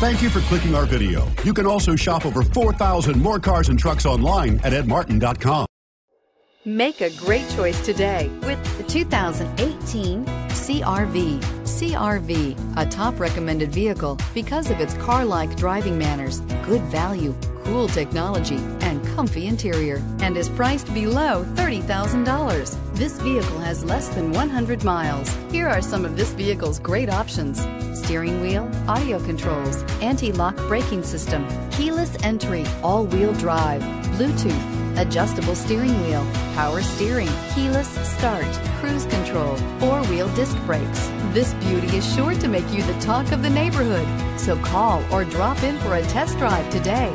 Thank you for clicking our video. You can also shop over 4,000 more cars and trucks online at edmartin.com. Make a great choice today with the 2018 CRV. CRV, a top recommended vehicle because of its car-like driving manners, good value, cool technology, and comfy interior, and is priced below $30,000. This vehicle has less than 100 miles. Here are some of this vehicle's great options. Steering wheel, audio controls, anti-lock braking system, keyless entry, all-wheel drive, Bluetooth, adjustable steering wheel, power steering, keyless start, cruise control, four-wheel disc brakes. This beauty is sure to make you the talk of the neighborhood. So call or drop in for a test drive today.